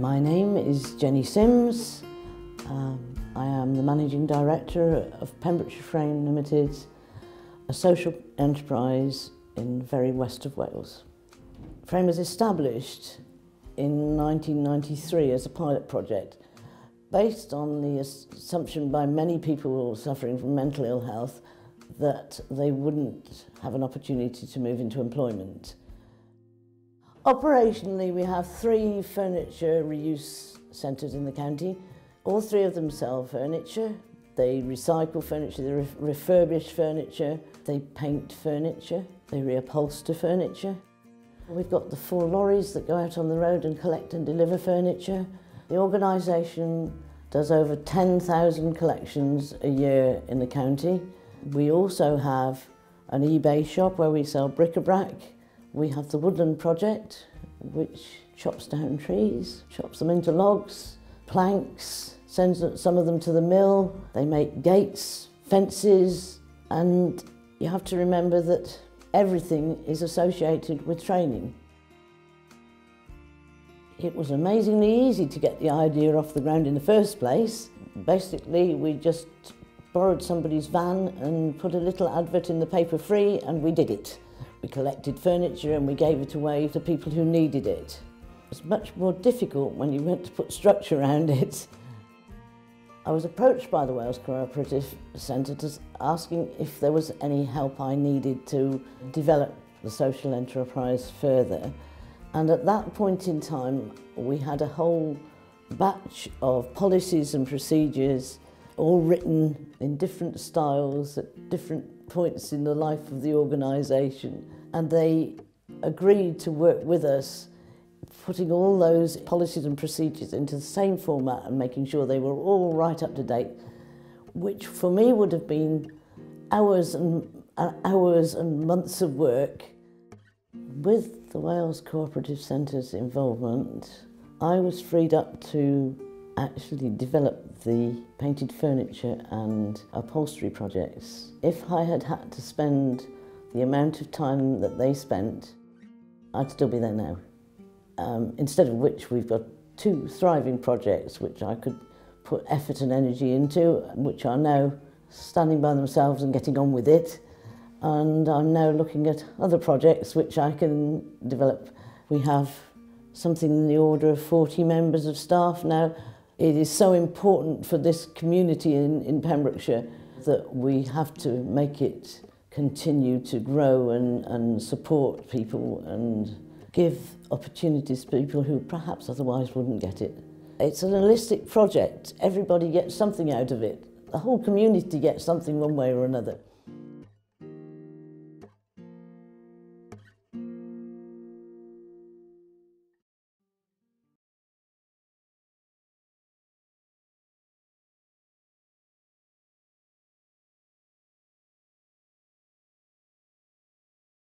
My name is Jenny Sims. Um, I am the Managing Director of Pembrokeshire Frame Limited, a social enterprise in very west of Wales. Frame was established in 1993 as a pilot project based on the assumption by many people suffering from mental ill health that they wouldn't have an opportunity to move into employment. Operationally, we have three furniture reuse centres in the county. All three of them sell furniture. They recycle furniture, they refurbish furniture, they paint furniture, they reupholster furniture. We've got the four lorries that go out on the road and collect and deliver furniture. The organisation does over 10,000 collections a year in the county. We also have an eBay shop where we sell bric-a-brac. We have the Woodland Project, which chops down trees, chops them into logs, planks, sends some of them to the mill. They make gates, fences, and you have to remember that everything is associated with training. It was amazingly easy to get the idea off the ground in the first place. Basically, we just borrowed somebody's van and put a little advert in the paper free and we did it. We collected furniture and we gave it away to people who needed it. It was much more difficult when you went to put structure around it. I was approached by the Wales Cooperative Centre to asking if there was any help I needed to develop the social enterprise further. And at that point in time, we had a whole batch of policies and procedures all written in different styles at different points in the life of the organisation. And they agreed to work with us putting all those policies and procedures into the same format and making sure they were all right up to date, which for me would have been hours and uh, hours and months of work. With the Wales Cooperative Centre's involvement, I was freed up to actually develop the painted furniture and upholstery projects. If I had had to spend the amount of time that they spent, I'd still be there now um, instead of which we've got two thriving projects which I could put effort and energy into, which are now standing by themselves and getting on with it. And I'm now looking at other projects which I can develop. We have something in the order of 40 members of staff now. It is so important for this community in, in Pembrokeshire that we have to make it continue to grow and, and support people and give opportunities to people who perhaps otherwise wouldn't get it. It's an holistic project. Everybody gets something out of it. The whole community gets something one way or another.